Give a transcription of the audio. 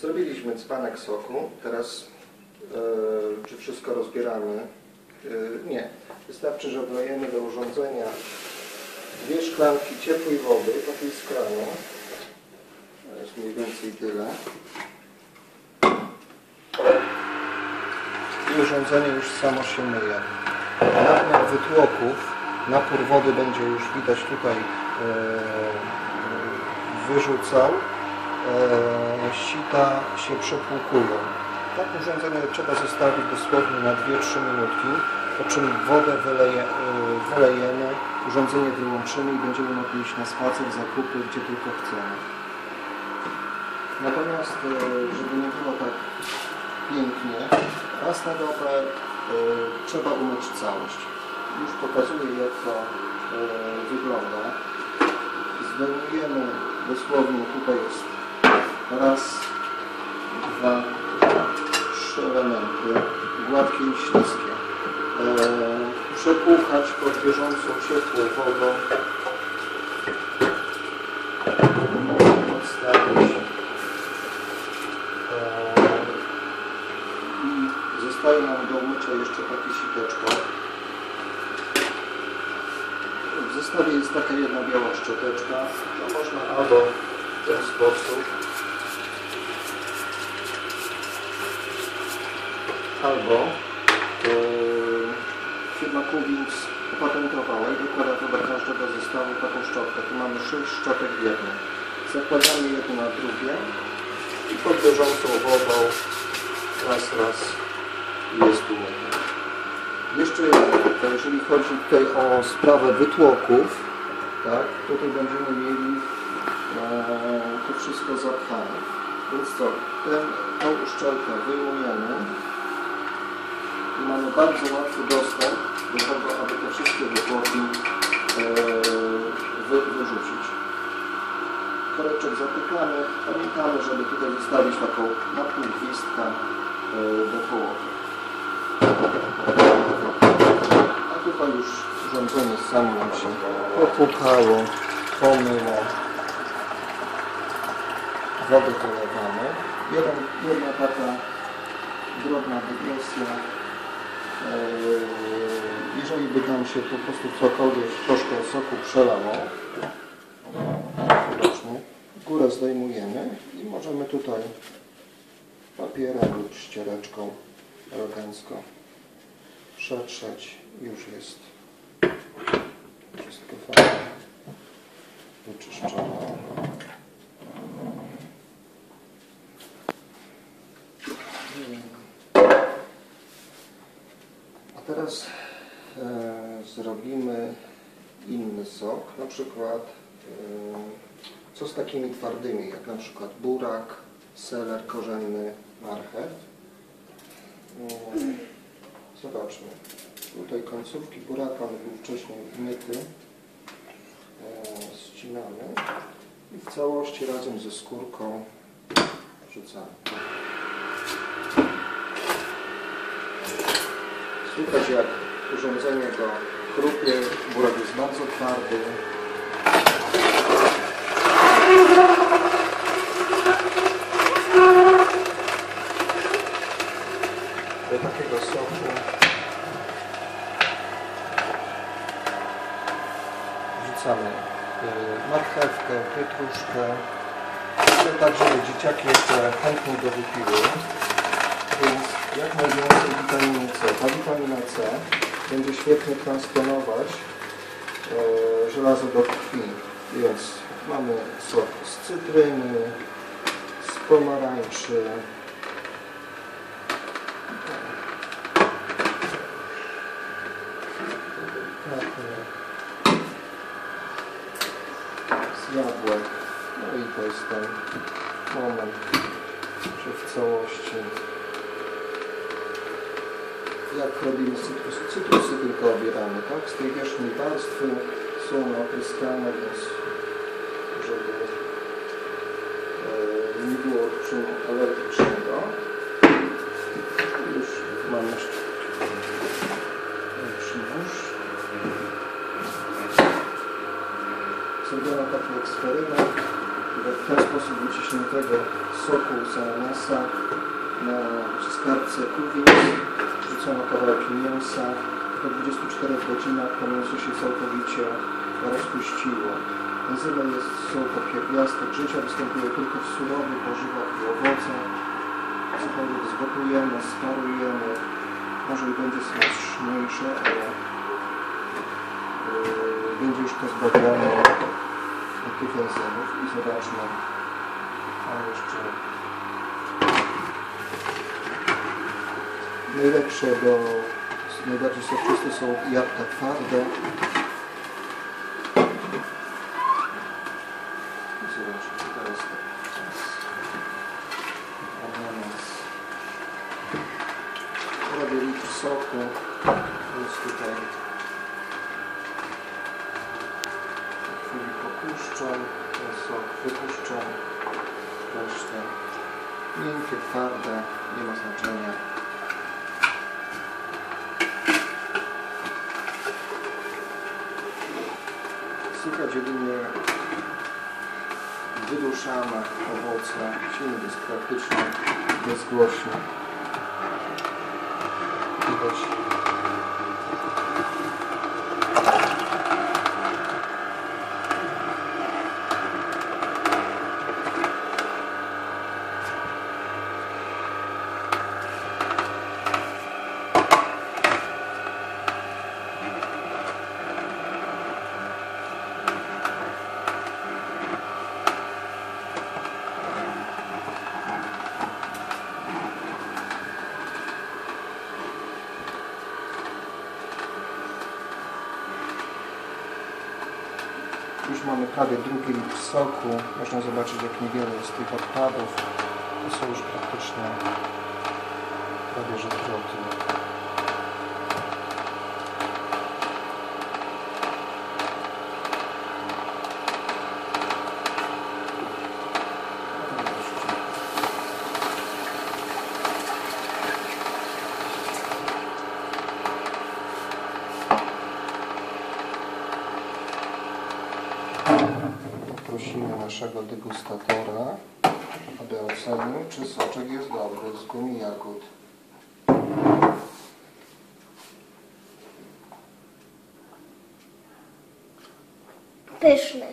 Zrobiliśmy dzbanek soku. Teraz e, czy wszystko rozbieramy? E, nie. Wystarczy, że wlejemy do urządzenia dwie szklanki ciepłej wody, takiej z kranu. To jest mniej więcej tyle. I urządzenie już samo się myje. Nadmiar wytłoków, napór wody będzie już widać tutaj e, wyrzucał. E, sita się przepłukują. Tak urządzenie trzeba zostawić dosłownie na 2-3 minutki, po czym wodę wyleje, e, wylejemy, urządzenie wyłączymy i będziemy mogli iść na spacer, zakupy, gdzie tylko chcemy. Natomiast, e, żeby nie było tak pięknie, raz na dobę trzeba umyć całość. Już pokazuję jak to wygląda. Zdejmujemy dosłownie, tutaj jest raz, dwa, trzy elementy, gładkie i śliskie. E, przepłukać pod bieżącą ciepłą wodą. Odstawić. E, zostaje nam do umycia jeszcze takie siteczko. W zestawie jest taka jedna biała szczoteczka. To można albo w ten sposób, albo yy, firma Cubins opatentowała i dokłada to do każdego zestawu taką szczotkę. Tu mamy 6 szczotek w jednej. Zakładamy jedno na drugie i pod bieżącą wodą raz, raz jest umyte. Jeszcze jedno, jeżeli chodzi tutaj o sprawę wytłoków, tak, tutaj będziemy mieli e, to wszystko zapchane. Więc co, ten, tą uszczelkę wyjmujemy i mamy bardzo łatwy dostęp do tego, aby te wszystkie wytłoki e, wy, wyrzucić. Koreczek zatykamy, pamiętamy, żeby tutaj zostawić taką na e, do połowy. A tutaj już urządzenie samo się popłukało, pomyło. Jeden, jedna taka drobna dygresja. Eee, Jeżeli by nam się po prostu cokolwiek, troszkę soku przelało, górę zdejmujemy i możemy tutaj papierem lub ściereczką elegancko przetrzeć. Już jest wszystko fajnie wyczyszczone. A teraz e, zrobimy inny sok, na przykład e, co z takimi twardymi, jak na przykład burak, seler korzenny, marchew. Mm, Zobaczmy. Tutaj końcówki buraka, on był wcześniej wmyty. E, Ścinamy i w całości razem ze skórką wrzucamy. Słychać jak urządzenie go chrupie, burak jest bardzo twardy. Do takiego soku wrzucamy y, marchewkę, pietruszkę. Tak, żeby dzieciaki jeszcze chętnie go wypiły. Więc jak najwięcej witaminy C. Ta witamina C będzie świetnie transponować e, żelazo do krwi. Więc mamy sok z cytryny, z pomarańczy. Z jabłek. No i to jest ten moment, że w całości jak robimy cytrusy, cytrusy tylko obieramy, tak? Z tej wierzchniej warstwy są opryskane, więc żeby e, nie było odczynu alergicznego. Już mamy lepszy nóż. Zrobiono taki eksperyment, w ten sposób wyciśniętego soku z ananasa na skarbce kuwis, wrzucono kawałki mięsa. Po 24 godzinach to mięso się całkowicie rozpuściło. Enzyma jest sołko pierwiastek życia, występuje tylko w surowych warzywach i owocach. Cokolwiek zgotujemy, sparujemy, może i będzie smaczniejsze, ale yy, będzie już to zbawione od tych enzymów. I zobaczmy, a jeszcze najlepsze do najbardziej soczyste są jabłka twarde. Zobaczmy, teraz. Ananas. Prawie litr soku. Jest tutaj. Chwili popuszczam. Ten sok wypuszczam. Resztę. Miękkie, twarde. Nie ma znaczenia. Słychać jedynie wyduszane owoce. Silnik jest praktycznie bezgłośny. Już mamy prawie drugi litr soku. Można zobaczyć jak niewiele jest tych odpadów. To są już praktycznie prawie że droty. Naszego degustatora, aby ocenił, czy soczek jest dobry z gumi jagód. Pyszny.